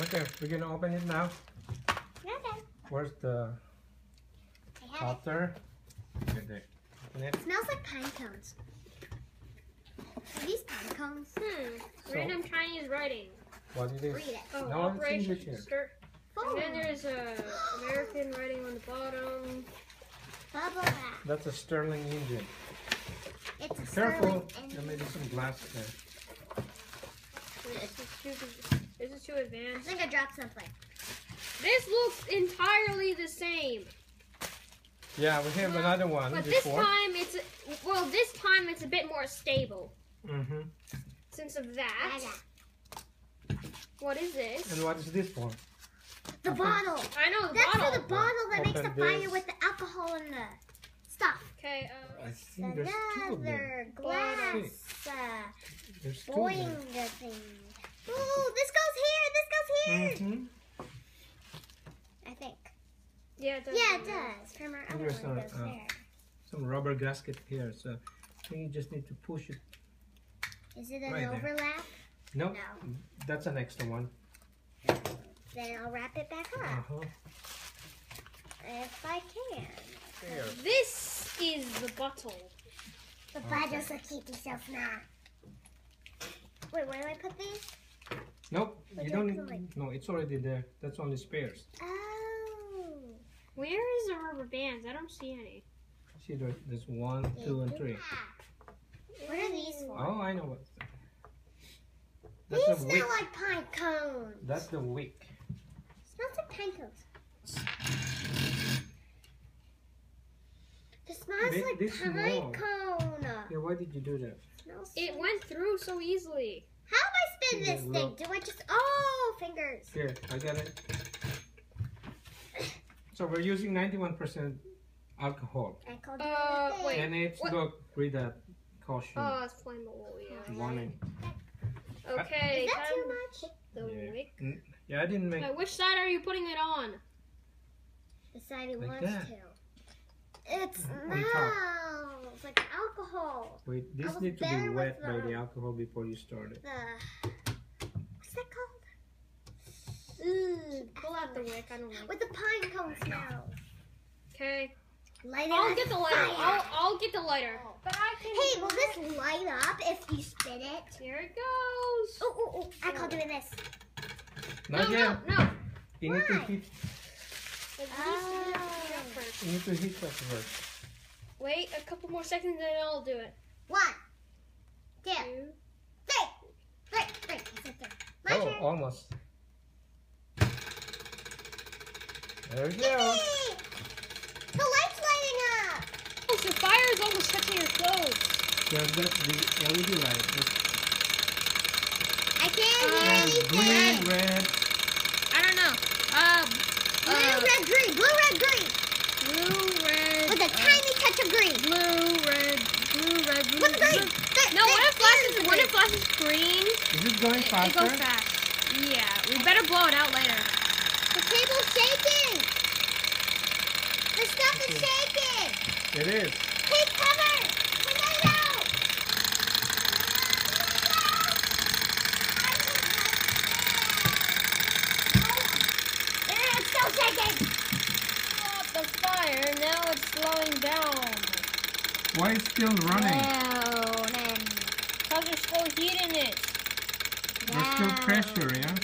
Okay, we're gonna open it now. Okay. Where's the I have it. there. Open it. smells like pine cones. Are these pine cones? Hmm. So- Random Chinese writing. What it is? Read it. Oh, No, it's Operation English here. Stir. And then there's uh, American writing on the bottom. bubble wrap. That's a Stirling engine. It's a Careful, Stirling there engine. may be some glass there. This is too, advanced. I think I dropped something. This looks entirely the same. Yeah, we have another one But this time it's well, this time it's a bit more stable. Mm-hmm. Since of I that, got what is this? And what is this for? the Okay. bottle. I know the That's bottle. for the bottle that makes the Open fire this. with the alcohol and the stuff. Okay. Uh, I think there's two of them. Another glass uh, There's two of them. thing. Ooh, this goes here. This goes here. Mm-hmm. I think. yeah. It does Yeah, it does. From our other There's one a, goes uh, there. Some rubber gasket here, so I think you just need to push it. Is it an right there. overlap? No, No. that's an extra one. Then I'll wrap it back up Uh-huh. if I can. There. This is the bottle. The Okay. bottles will keep yourself now. Wait, where do I put these? Nope, But you don't. colored. No, it's already there. That's only spares. Oh. Where is the rubber bands? I don't see any. See, there, there's one, two, and three. What are these for? Oh, I know what. That's These the smell like pine cones. That's the wick. smells like pine cones. It smells Make like this pine small. cone. Yeah, why did you do that? Smells It went through so easily. How do I spin Yeah, this thing? look. Do I just? Oh, fingers. Here, I got it. So we're using 91% alcohol. I Uh, wait. And it's, What? look, read that caution Oh, it's flammable. Yeah. warning. Okay. Is that too much? The Yeah. wick. Mm, Yeah, I didn't make. Okay, which side are you putting it on? The side he Like wants that. to. It's On top. smells like alcohol. Wait, this needs to be better with wet by the- the alcohol before you start it. The what's that called? Ooh, pull out the wick. I don't know. With the pine cone smell. Okay. Light it I'll on get the lighter. I'll, I'll get the lighter. Oh. But I can. Hey, will this light up if you spin it? Here it goes. Oh, oh, oh! I call doing this. Not no, yet. no, no. You need to Why? heat. To heat up Oh. first. You need to heat that first. Wait a couple more seconds and I'll do it. One, two, Two. three, three, three. I said three. My oh, turn. almost. There we go. The light's lighting up. Oh, so fire is almost touching your clothes. Yeah, that's the LED light. I can't Uh, hear green, anything. red. I don't know. Um, Blue, uh, red, green. Blue, red, green. blue, red. With a uh, tiny touch of green. blue, red, blue, red, blue. What's green? There, No, there, when it flashes, the when it green. flashes green, Is it going it, it goes fast. Yeah, we better blow it out later. The table's shaking. Stuff is Okay. shaking. It is. Take cover. It out. Yeah, It's still shaking. Oh, Stop the fire. Now it's slowing down. Why it's still running? Down and Cause there's still heat in it. There's still pressure, yeah?